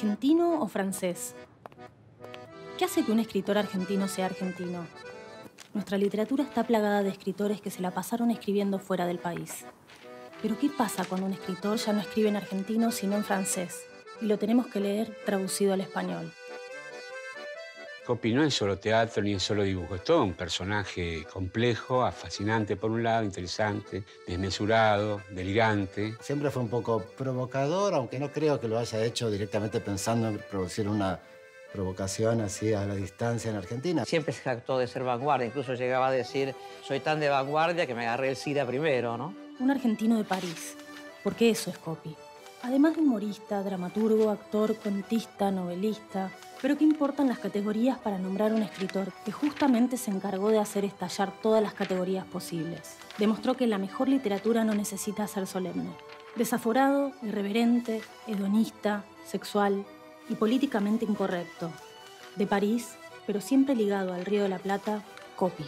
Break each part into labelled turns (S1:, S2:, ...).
S1: ¿Argentino o francés? ¿Qué hace que un escritor argentino sea argentino? Nuestra literatura está plagada de escritores que se la pasaron escribiendo fuera del país. Pero ¿qué pasa cuando un escritor ya no escribe en argentino sino en francés? Y lo tenemos que leer traducido al español.
S2: Copy no es solo teatro ni es solo dibujo, es todo un personaje complejo, fascinante por un lado, interesante, desmesurado, delirante.
S3: Siempre fue un poco provocador, aunque no creo que lo haya hecho directamente pensando en producir una provocación así a la distancia en Argentina.
S4: Siempre se jactó de ser vanguardia, incluso llegaba a decir, soy tan de vanguardia que me agarré el SIDA primero, ¿no?
S1: Un argentino de París, porque eso es Copy. Además de humorista, dramaturgo, actor, cuentista, novelista, pero ¿qué importan las categorías para nombrar un escritor que justamente se encargó de hacer estallar todas las categorías posibles? Demostró que la mejor literatura no necesita ser solemne. Desaforado, irreverente, hedonista, sexual, y políticamente incorrecto. De París, pero siempre ligado al Río de la Plata, Copy.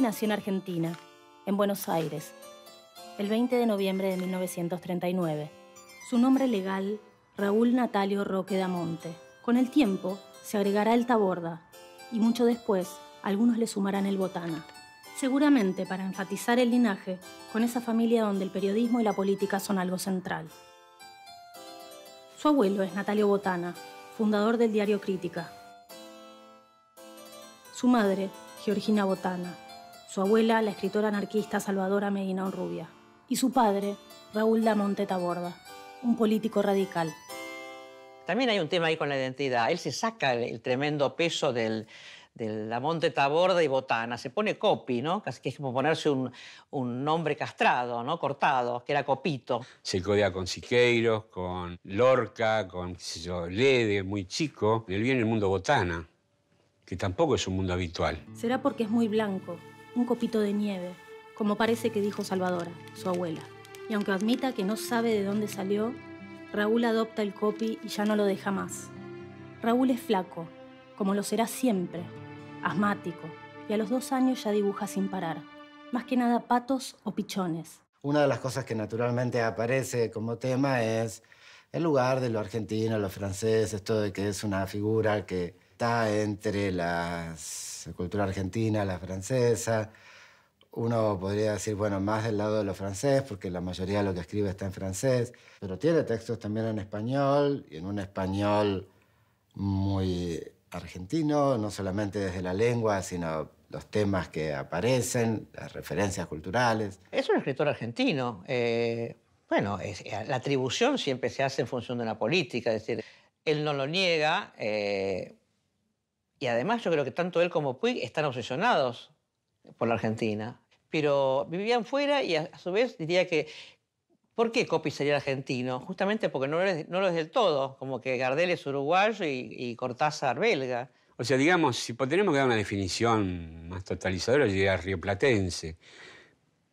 S1: Nació en Argentina, en Buenos Aires, el 20 de noviembre de 1939. Su nombre legal, Raúl Natalio Roque Damonte. Con el tiempo, se agregará el Taborda y mucho después, algunos le sumarán el Botana. Seguramente para enfatizar el linaje con esa familia donde el periodismo y la política son algo central. Su abuelo es Natalio Botana, fundador del diario Crítica. Su madre, Georgina Botana, su abuela, la escritora anarquista Salvadora Medina Rubia, y su padre, Raúl Damonte Taborda, un político radical.
S4: También hay un tema ahí con la identidad. Él se saca el, tremendo peso del, del Damonte Taborda y Botana, se pone Copi, ¿no? Casi que es como ponerse un, un, nombre castrado, ¿no? Cortado, que era Copito.
S2: Se codea con Siqueiros, con Lorca, con, qué sé yo, Lede, muy chico. Él viene el mundo Botana, que tampoco es un mundo habitual.
S1: Será porque es muy blanco, un copito de nieve, como parece que dijo Salvadora, su abuela. Y aunque admita que no sabe de dónde salió, Raúl adopta el copi y ya no lo deja más. Raúl es flaco, como lo será siempre, asmático, y a los dos años ya dibuja sin parar, más que nada patos o pichones.
S3: Una de las cosas que naturalmente aparece como tema es el lugar de lo argentino, lo francés, esto de que es una figura que está entre las la cultura argentina, la francesa. Uno podría decir, bueno, más del lado de lo francés, porque la mayoría de lo que escribe está en francés, pero tiene textos también en español, y en un español muy argentino, no solamente desde la lengua, sino los temas que aparecen, las referencias culturales.
S4: Es un escritor argentino. Eh, bueno, la atribución siempre se hace en función de una política, es decir, él no lo niega. Eh, y además yo creo que tanto él como Puig están obsesionados por la Argentina. Pero vivían fuera y a, su vez diría que ¿Por qué Copy sería argentino? Justamente porque no lo, es, no lo es del todo, como que Gardel es uruguayo y, Cortázar belga.
S2: O sea, digamos, si tenemos que dar una definición más totalizadora, yo diría rioplatense.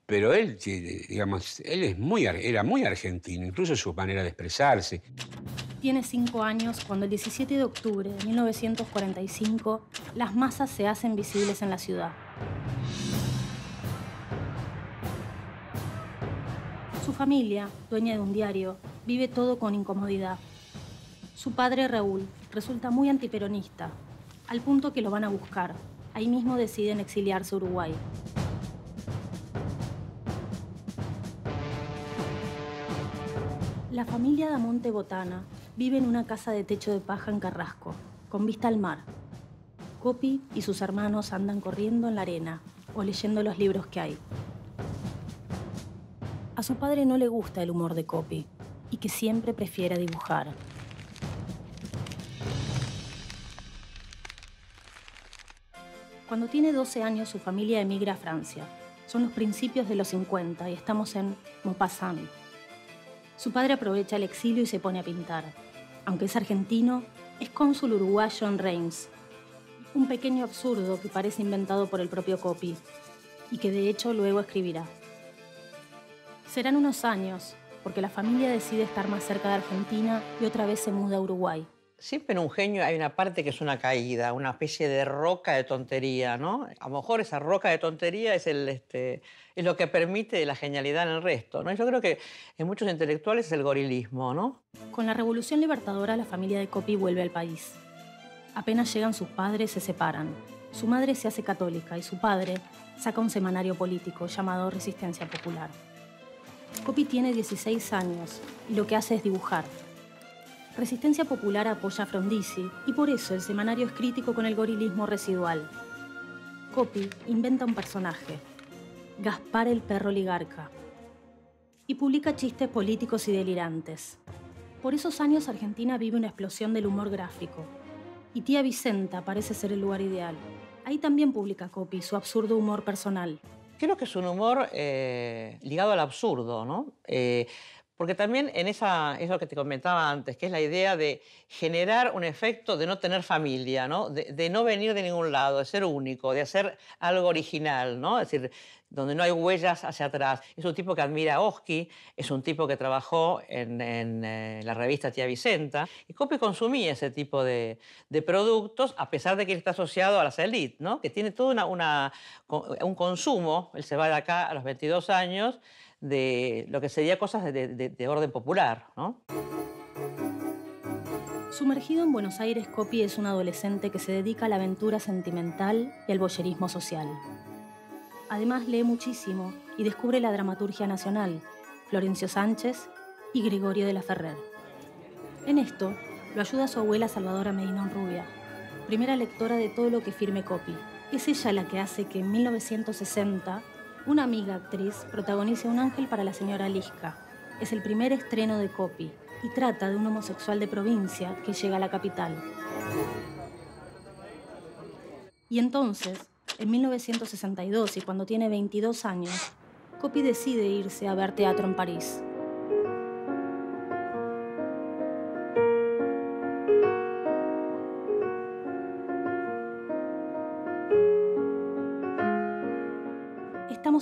S2: Pero él, digamos, él es muy, era muy argentino, incluso su manera de expresarse.
S1: Tiene cinco años cuando el 17 de octubre de 1945 las masas se hacen visibles en la ciudad. Su familia, dueña de un diario, vive todo con incomodidad. Su padre, Raúl, resulta muy antiperonista, al punto que lo van a buscar. Ahí mismo deciden exiliarse a Uruguay. La familia Damonte Botana vive en una casa de techo de paja en Carrasco, con vista al mar. Copy y sus hermanos andan corriendo en la arena o leyendo los libros que hay. A su padre no le gusta el humor de Copy y que siempre prefiere dibujar. Cuando tiene 12 años su familia emigra a Francia. Son los principios de los 50 y estamos en Maupassant. Su padre aprovecha el exilio y se pone a pintar. Aunque es argentino, es cónsul uruguayo en Reims. Un pequeño absurdo que parece inventado por el propio Copy y que de hecho luego escribirá. Serán unos años, porque la familia decide estar más cerca de Argentina y otra vez se muda a Uruguay.
S4: Siempre en un genio hay una parte que es una caída, una especie de roca de tontería, ¿no? A lo mejor esa roca de tontería es, el, este, es lo que permite la genialidad en el resto, ¿no? Yo creo que en muchos intelectuales es el gorilismo, ¿no?
S1: Con la Revolución Libertadora la familia de Copy vuelve al país. Apenas llegan sus padres, se separan. Su madre se hace católica y su padre saca un semanario político llamado Resistencia Popular. Copy tiene 16 años y lo que hace es dibujar. Resistencia Popular apoya a Frondizi y por eso el semanario es crítico con el gorilismo residual. Copy inventa un personaje, Gaspar el perro oligarca, y publica chistes políticos y delirantes. Por esos años Argentina vive una explosión del humor gráfico, y Tía Vicenta parece ser el lugar ideal. Ahí también publica Copy su absurdo humor personal.
S4: Creo que es un humor eh, ligado al absurdo, ¿no? Eh, porque también en esa, eso que te comentaba antes, que es la idea de generar un efecto de no tener familia, ¿no? De, no venir de ningún lado, de ser único, de hacer algo original, ¿no? es decir, donde no hay huellas hacia atrás. Es un tipo que admira a Oski, es un tipo que trabajó en, eh, la revista Tía Vicenta, y Copy consumía ese tipo de, productos, a pesar de que él está asociado a las élites, ¿no? que tiene todo una, un consumo, él se va de acá a los 22 años, de lo que sería cosas de, orden popular. ¿no?
S1: Sumergido en Buenos Aires, Copy es un adolescente que se dedica a la aventura sentimental y al boyerismo social. Además lee muchísimo y descubre la dramaturgia nacional, Florencio Sánchez y Gregorio de la Ferrer. En esto lo ayuda su abuela Salvadora Medinón Rubia, primera lectora de todo lo que firme Copy. Es ella la que hace que en 1960 una amiga actriz protagoniza Un ángel para la señora Lisca. Es el primer estreno de Copy y trata de un homosexual de provincia que llega a la capital. Y entonces, en 1962 y cuando tiene 22 años, Copy decide irse a ver teatro en París.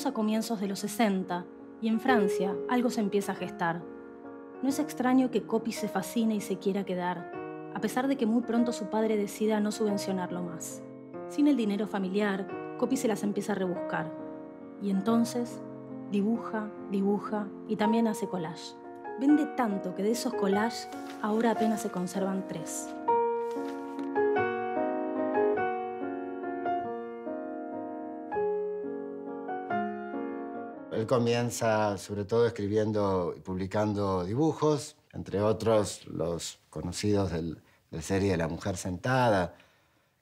S1: A comienzos de los 60 y en Francia algo se empieza a gestar. No es extraño que Copy se fascine y se quiera quedar, a pesar de que muy pronto su padre decida no subvencionarlo más. Sin el dinero familiar, Copy se las empieza a rebuscar. Y entonces dibuja, dibuja y también hace collage. Vende tanto que de esos collages ahora apenas se conservan tres.
S3: Comienza sobre todo escribiendo y publicando dibujos, entre otros los conocidos de la serie La Mujer Sentada,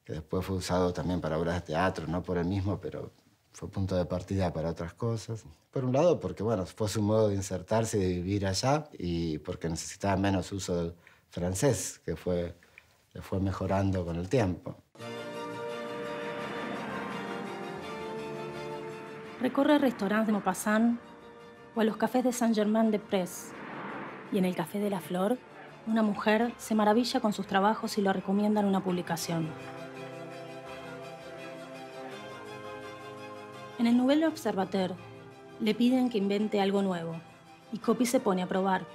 S3: que después fue usado también para obras de teatro, no por el mismo, pero fue punto de partida para otras cosas. Por un lado, porque bueno, fue su modo de insertarse y de vivir allá, y porque necesitaba menos uso del francés, que fue, que fue mejorando con el tiempo.
S1: Recorre restaurantes de Maupassant o a los cafés de Saint-Germain-de-Prés. Y en el Café de la Flor, una mujer se maravilla con sus trabajos y lo recomienda en una publicación. En el Nouvel Observateur le piden que invente algo nuevo y Copy se pone a probar.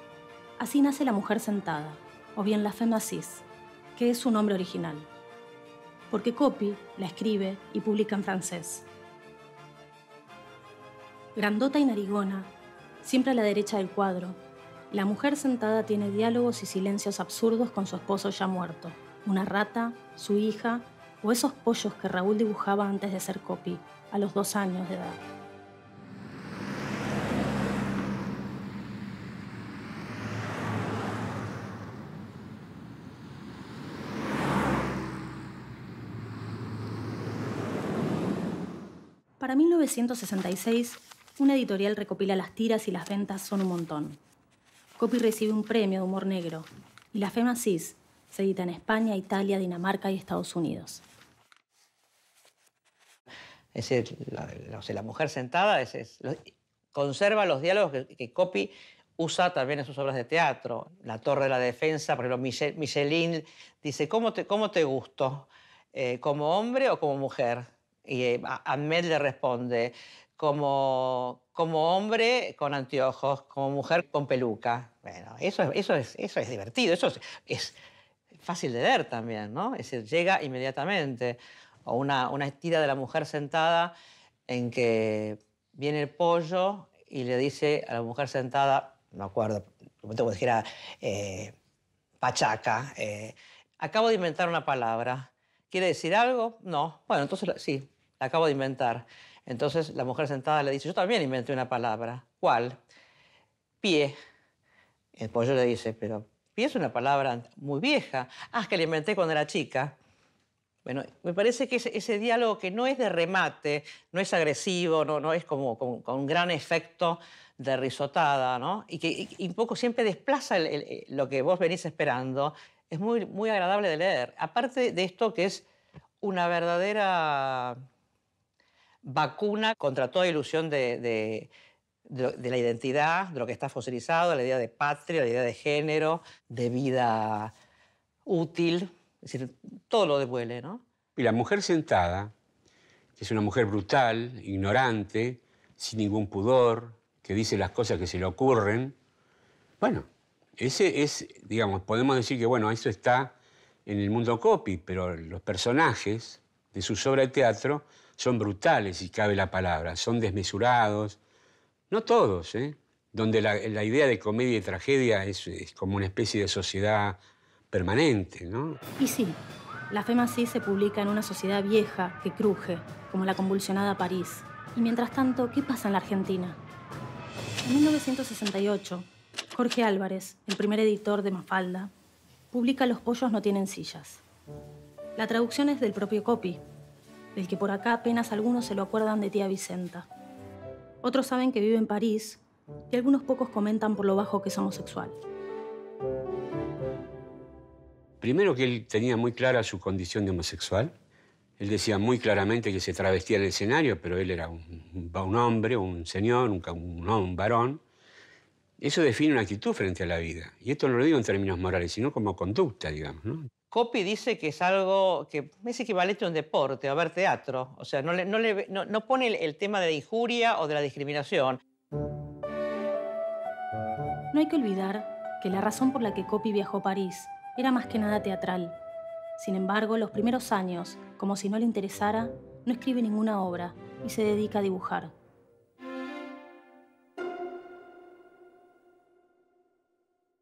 S1: Así nace La Mujer Sentada, o bien La Femme Assise, que es su nombre original. Porque Copy la escribe y publica en francés grandota y narigona, siempre a la derecha del cuadro. La mujer sentada tiene diálogos y silencios absurdos con su esposo ya muerto, una rata, su hija o esos pollos que Raúl dibujaba antes de ser copy, a los dos años de edad. Para 1966, una editorial recopila las tiras y las ventas son un montón. Copy recibe un premio de humor negro y La Fema Cis se edita en España, Italia, Dinamarca y Estados Unidos.
S4: Es decir, la, mujer sentada conserva los diálogos que, Copy usa también en sus obras de teatro. La Torre de la Defensa, por ejemplo, Michelin dice, ¿cómo te, cómo te gusto? Eh, ¿Como hombre o como mujer? Y eh, le responde, como, como hombre con anteojos, como mujer con peluca. Bueno, eso, eso, es, eso es divertido, eso es, fácil de leer también, ¿no? Es decir, llega inmediatamente. O una, una estira de la mujer sentada en que viene el pollo y le dice a la mujer sentada, no acuerdo, como te dijera, eh, pachaca, eh, acabo de inventar una palabra. ¿Quiere decir algo? No. Bueno, entonces sí, la acabo de inventar. Entonces la mujer sentada le dice, yo también inventé una palabra. ¿Cuál? Pie. El pollo le dice, pero pie es una palabra muy vieja. Ah, que la inventé cuando era chica. Bueno, me parece que ese, diálogo que no es de remate, no es agresivo, no, es como con, gran efecto de risotada, ¿no? Y que un poco siempre desplaza lo que vos venís esperando, es muy, muy agradable de leer. Aparte de esto que es una verdadera vacuna contra toda ilusión de, la identidad, de lo que está fosilizado, la idea de patria, la idea de género, de vida útil, es decir, todo lo devuelve, ¿no?
S2: Y la mujer sentada, que es una mujer brutal, ignorante, sin ningún pudor, que dice las cosas que se le ocurren, bueno, ese es, digamos, podemos decir que, bueno, eso está en el mundo copy, pero los personajes de sus obras de teatro son brutales, si cabe la palabra, son desmesurados. No todos, ¿eh? donde la, idea de comedia y tragedia es, como una especie de sociedad permanente, ¿no?
S1: Y sí, La Fema sí se publica en una sociedad vieja que cruje, como la convulsionada París. Y mientras tanto, ¿qué pasa en la Argentina? En 1968, Jorge Álvarez, el primer editor de Mafalda, publica Los pollos no tienen sillas. La traducción es del propio Copy, del que por acá apenas algunos se lo acuerdan de tía Vicenta. Otros saben que vive en París y algunos pocos comentan por lo bajo que es homosexual.
S2: Primero que él tenía muy clara su condición de homosexual. Él decía muy claramente que se travestía en el escenario, pero él era un, hombre, un señor, un, un, varón. Eso define una actitud frente a la vida. Y esto no lo digo en términos morales, sino como conducta, digamos. ¿no?
S4: Copy dice que es algo que es equivalente a un deporte, a ver teatro. O sea, no, no, pone el, tema de la injuria o de la discriminación.
S1: No hay que olvidar que la razón por la que Copy viajó a París era más que nada teatral. Sin embargo, los primeros años, como si no le interesara, no escribe ninguna obra y se dedica a dibujar.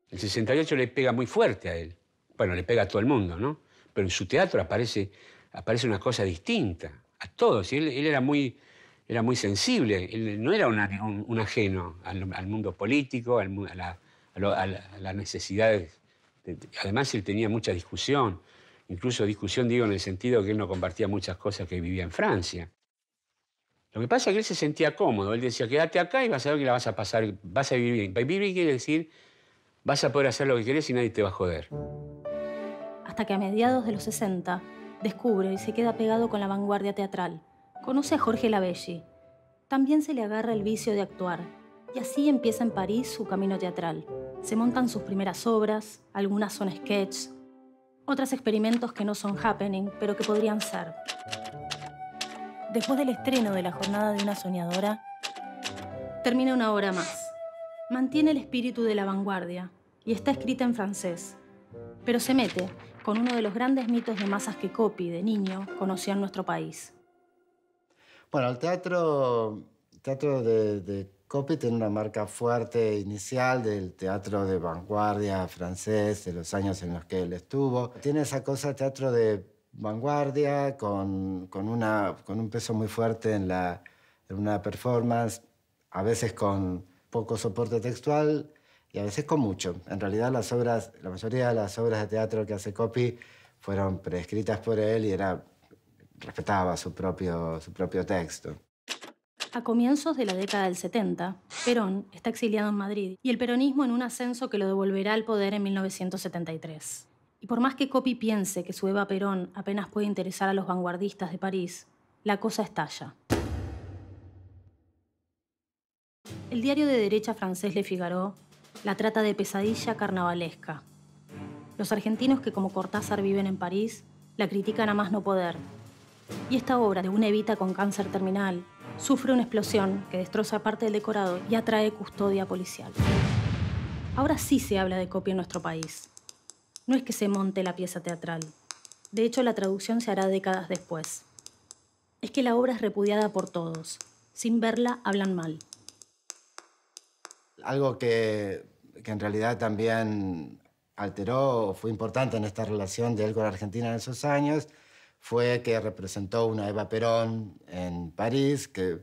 S2: El 68 le pega muy fuerte a él bueno, le pega a todo el mundo, ¿no? Pero en su teatro aparece, aparece una cosa distinta, a todos. Él, era, muy, era muy sensible, no era un, ajeno al, mundo político, a, las necesidades. además, él tenía mucha discusión, incluso discusión, digo, en el sentido que él no compartía muchas cosas que vivía en Francia. Lo que pasa es que él se sentía cómodo. Él decía, quédate acá y vas a ver que la vas a pasar, vas a vivir bien. Vivir bien quiere decir, vas a poder hacer lo que querés y nadie te va a joder
S1: hasta que a mediados de los 60 descubre y se queda pegado con la vanguardia teatral. Conoce a Jorge Labelli. También se le agarra el vicio de actuar y así empieza en París su camino teatral. Se montan sus primeras obras, algunas son sketches, otras experimentos que no son happening, pero que podrían ser. Después del estreno de La Jornada de una Soñadora, termina una obra más. Mantiene el espíritu de la vanguardia y está escrita en francés, pero se mete con uno de los grandes mitos de masas que Copy, de niño, conoció en nuestro país.
S3: Bueno, el teatro, teatro de, de Copy tiene una marca fuerte inicial del teatro de vanguardia francés, de los años en los que él estuvo. Tiene esa cosa teatro de vanguardia con, con, una, con un peso muy fuerte en, la, en una performance, a veces con poco soporte textual y a veces con mucho. En realidad las obras, la mayoría de las obras de teatro que hace Copy fueron prescritas por él y era, respetaba su propio, su propio texto.
S1: A comienzos de la década del 70, Perón está exiliado en Madrid y el peronismo en un ascenso que lo devolverá al poder en 1973. Y por más que Copy piense que su Eva Perón apenas puede interesar a los vanguardistas de París, la cosa estalla. El diario de derecha francés Le Figaro la trata de pesadilla carnavalesca. Los argentinos que como Cortázar viven en París la critican a más no poder. Y esta obra de una evita con cáncer terminal sufre una explosión que destroza parte del decorado y atrae custodia policial. Ahora sí se habla de copia en nuestro país. No es que se monte la pieza teatral. De hecho, la traducción se hará décadas después. Es que la obra es repudiada por todos. Sin verla, hablan mal.
S3: Algo que, que en realidad también alteró, fue importante en esta relación de él con Argentina en esos años, fue que representó una Eva Perón en París, que,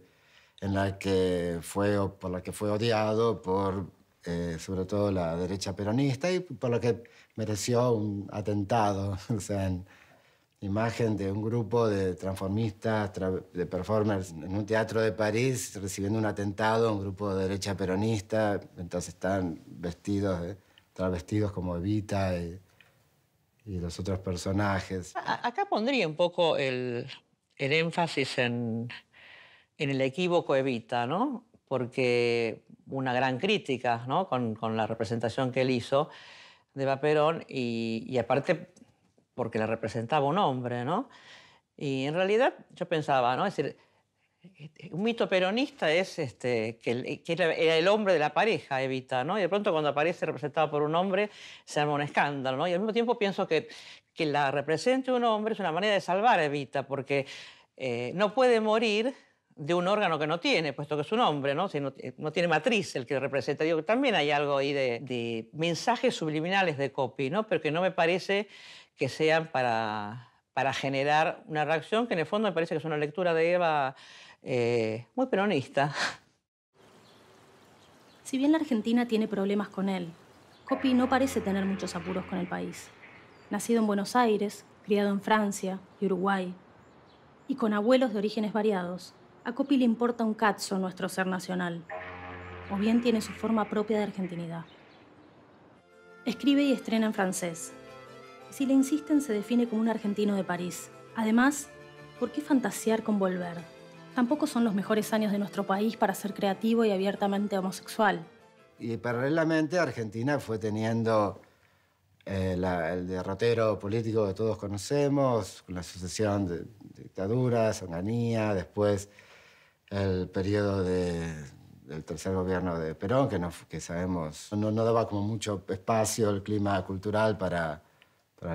S3: en la que fue, por la que fue odiado por eh, sobre todo la derecha peronista y por lo que mereció un atentado, o sea, en imagen de un grupo de transformistas, de performers en un teatro de París recibiendo un atentado, un grupo de derecha peronista, entonces están vestidos, travestidos como Evita y, y los otros personajes.
S4: Acá pondría un poco el, el énfasis en, en, el equívoco Evita, ¿no? Porque una gran crítica ¿no? con, con, la representación que él hizo de Vaperón y, y, aparte porque la representaba un hombre, ¿no? Y en realidad yo pensaba, ¿no? Es decir, un mito peronista es este, que, que, era el hombre de la pareja, Evita, ¿no? Y de pronto cuando aparece representado por un hombre se arma un escándalo, ¿no? Y al mismo tiempo pienso que que la represente un hombre es una manera de salvar a Evita, porque eh, no puede morir de un órgano que no tiene, puesto que es un hombre, ¿no? Si no, no tiene matriz el que representa. Digo, también hay algo ahí de, de, mensajes subliminales de copy, ¿no? Pero que no me parece que sean para, para generar una reacción que en el fondo me parece que es una lectura de Eva eh, muy peronista.
S1: Si bien la Argentina tiene problemas con él, Copy no parece tener muchos apuros con el país. Nacido en Buenos Aires, criado en Francia y Uruguay, y con abuelos de orígenes variados, a Copy le importa un cazzo nuestro ser nacional, o bien tiene su forma propia de argentinidad. Escribe y estrena en francés. Si le insisten, se define como un argentino de París. Además, ¿por qué fantasear con volver? Tampoco son los mejores años de nuestro país para ser creativo y abiertamente homosexual.
S3: Y paralelamente Argentina fue teniendo eh, el derrotero político que todos conocemos, con la sucesión de, dictaduras, Onganía, después el periodo de, del tercer gobierno de Perón, que, no, que sabemos no, no, daba como mucho espacio el clima cultural para,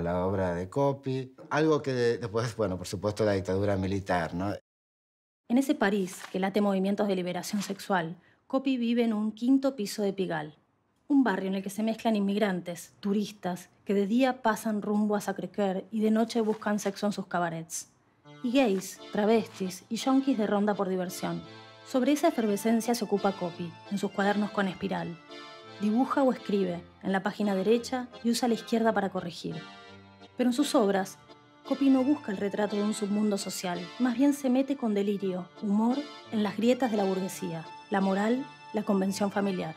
S3: la obra de Copy. Algo que después, bueno, por supuesto, la dictadura militar, ¿no?
S1: En ese París que late movimientos de liberación sexual, Copy vive en un quinto piso de Pigalle, un barrio en el que se mezclan inmigrantes, turistas, que de día pasan rumbo a Sacré-Cœur y de noche buscan sexo en sus cabarets y gays, travestis y yonkis de ronda por diversión. Sobre esa efervescencia se ocupa Copy, en sus cuadernos con espiral. Dibuja o escribe, en la página derecha y usa la izquierda para corregir. Pero en sus obras, Copy no busca el retrato de un submundo social, más bien se mete con delirio, humor, en las grietas de la burguesía, la moral, la convención familiar.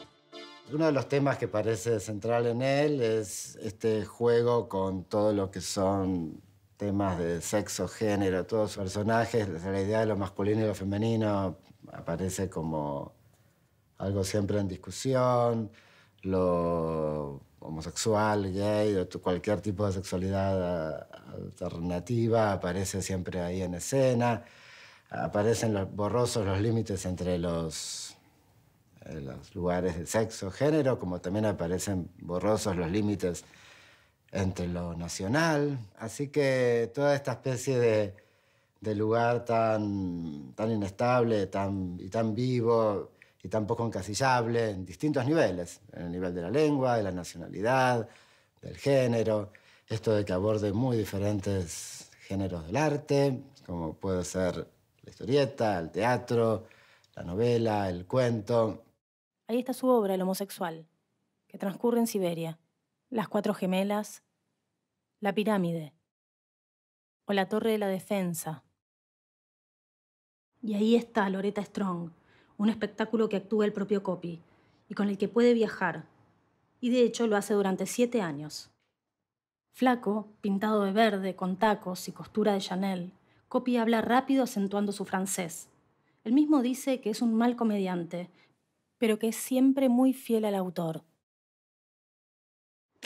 S3: Uno de los temas que parece central en él es este juego con todo lo que son temas de sexo, género, todos los personajes, la idea de lo masculino y lo femenino aparece como algo siempre en discusión, lo homosexual, gay, cualquier tipo de sexualidad alternativa aparece siempre ahí en escena, aparecen borrosos los límites entre los, eh, los lugares de sexo, género, como también aparecen borrosos los límites entre lo nacional. Así que toda esta especie de, de lugar tan, tan inestable tan, y tan vivo y tan poco encasillable en distintos niveles, en el nivel de la lengua, de la nacionalidad, del género, esto de que aborde muy diferentes géneros del arte, como puede ser la historieta, el teatro, la novela, el cuento.
S1: Ahí está su obra, El homosexual, que transcurre en Siberia. Las Cuatro Gemelas, La Pirámide o La Torre de la Defensa. Y ahí está Loretta Strong, un espectáculo que actúa el propio Copy y con el que puede viajar. Y de hecho lo hace durante siete años. Flaco, pintado de verde, con tacos y costura de Chanel, Copy habla rápido acentuando su francés. Él mismo dice que es un mal comediante, pero que es siempre muy fiel al autor.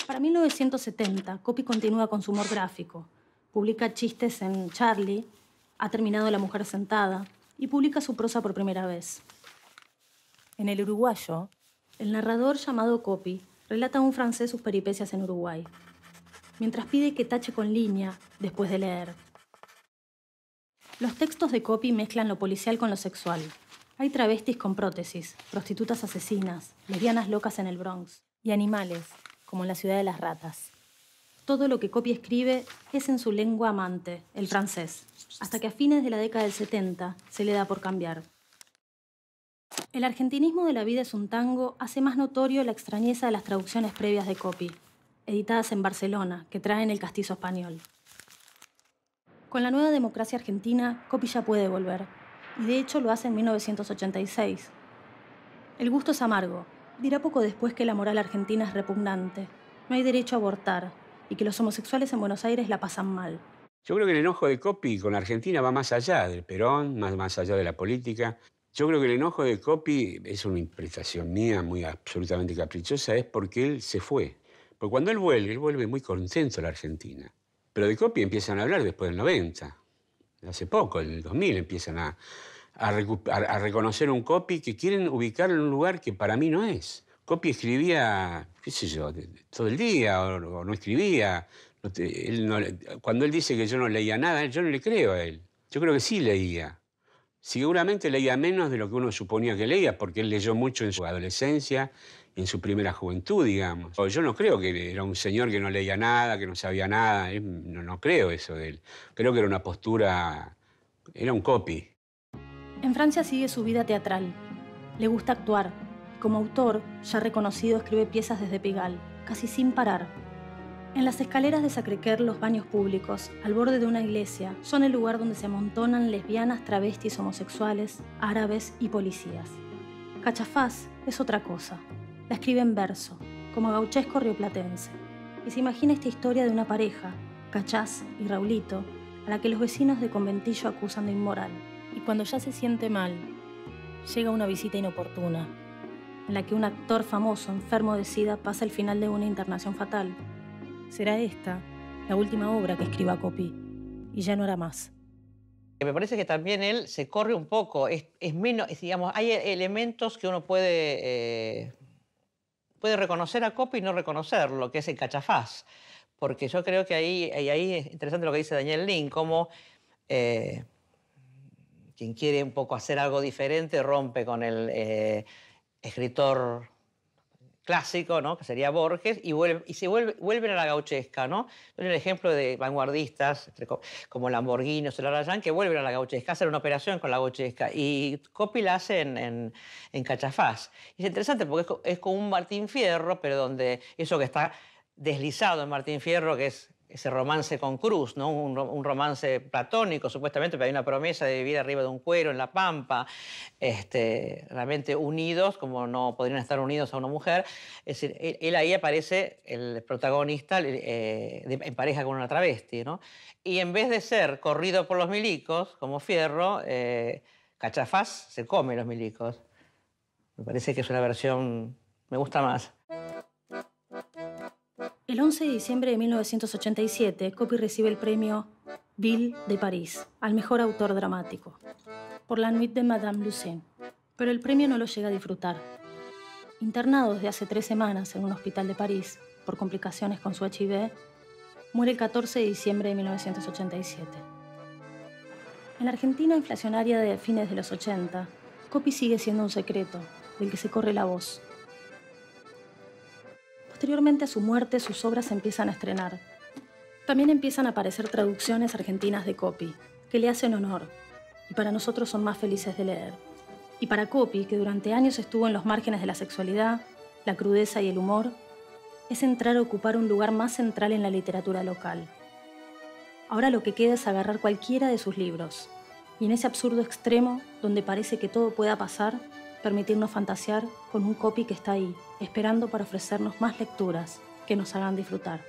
S1: Para 1970, Copy continúa con su humor gráfico. Publica chistes en Charlie, ha terminado La mujer sentada y publica su prosa por primera vez. En El Uruguayo, el narrador llamado Copy relata a un francés sus peripecias en Uruguay, mientras pide que tache con línea después de leer. Los textos de Copy mezclan lo policial con lo sexual. Hay travestis con prótesis, prostitutas asesinas, lesbianas locas en el Bronx y animales, como en la ciudad de las ratas. Todo lo que Copy escribe es en su lengua amante, el francés, hasta que a fines de la década del 70 se le da por cambiar. El argentinismo de la vida es un tango hace más notorio la extrañeza de las traducciones previas de Copy, editadas en Barcelona, que traen el castizo español. Con la nueva democracia argentina, Copy ya puede volver, y de hecho lo hace en 1986. El gusto es amargo. Dirá poco después que la moral argentina es repugnante. No hay derecho a abortar y que los homosexuales en Buenos Aires la pasan mal.
S2: Yo creo que el enojo de Copy con Argentina va más allá del Perón, más, más allá de la política. Yo creo que el enojo de Copy es una interpretación mía muy absolutamente caprichosa, es porque él se fue. Porque cuando él vuelve, él vuelve muy contento a la Argentina. Pero de Copy empiezan a hablar después del 90. Hace poco, en el 2000, empiezan a, a, reconocer un Copy que quieren ubicarlo en un lugar que para mí no es. Copy escribía, qué sé yo, todo el día o, no escribía. cuando él dice que yo no leía nada, yo no le creo a él. Yo creo que sí leía. Seguramente leía menos de lo que uno suponía que leía, porque él leyó mucho en su adolescencia en su primera juventud, digamos. Yo no creo que era un señor que no leía nada, que no sabía nada, no, no creo eso de él. Creo que era una postura, era un copy.
S1: En Francia sigue su vida teatral. Le gusta actuar. Como autor, ya reconocido, escribe piezas desde Pigalle, casi sin parar. En las escaleras de Sacré-Cœur, los baños públicos, al borde de una iglesia, son el lugar donde se amontonan lesbianas, travestis, homosexuales, árabes y policías. Cachafaz es otra cosa la escribe en verso, como gauchesco rioplatense, y se imagina esta historia de una pareja, Cachaz y Raulito, a la que los vecinos de Conventillo acusan de inmoral. Y cuando ya se siente mal, llega una visita inoportuna, en la que un actor famoso enfermo de SIDA pasa el final de una internación fatal. Será esta la última obra que escriba Copy, y ya no hará más.
S4: Me parece que también él se corre un poco, es, menos, digamos, hay elementos que uno puede eh, puede reconocer a Copy y no reconocerlo, que es el cachafaz. Porque yo creo que ahí, ahí es interesante lo que dice Daniel Lin, como eh, quien quiere un poco hacer algo diferente rompe con el eh, escritor clásico, ¿no? que sería Borges, y, vuelve, y se vuelve, vuelven a la gauchesca. ¿no? el ejemplo de vanguardistas como Lamborghini o Celarayán que vuelven a la gauchesca, hacen una operación con la gauchesca, y Copy la hace en, en, Cachafaz. Y es interesante porque es, es como un Martín Fierro, pero donde eso que está deslizado en Martín Fierro, que es ese romance con Cruz, ¿no? Un, romance platónico, supuestamente, pero hay una promesa de vivir arriba de un cuero en la pampa, este, realmente unidos, como no podrían estar unidos a una mujer. Es decir, él, ahí aparece el protagonista eh, en pareja con una travesti, ¿no? Y en vez de ser corrido por los milicos, como Fierro, eh, Cachafaz se come los milicos. Me parece que es una versión, me gusta más.
S1: El 11 de diciembre de 1987, Copy recibe el premio Bill de París al mejor autor dramático por La Nuit de Madame Lucien, pero el premio no lo llega a disfrutar. Internado desde hace tres semanas en un hospital de París por complicaciones con su HIV, muere el 14 de diciembre de 1987. En la Argentina inflacionaria de fines de los 80, Copy sigue siendo un secreto del que se corre la voz Posteriormente a su muerte, sus obras se empiezan a estrenar. También empiezan a aparecer traducciones argentinas de Copy, que le hacen honor, y para nosotros son más felices de leer. Y para Copy, que durante años estuvo en los márgenes de la sexualidad, la crudeza y el humor, es entrar a ocupar un lugar más central en la literatura local. Ahora lo que queda es agarrar cualquiera de sus libros, Y en ese absurdo extremo, donde parece que todo pueda pasar, permitirnos fantasear con un copy que está ahí, esperando para ofrecernos más lecturas que nos hagan disfrutar.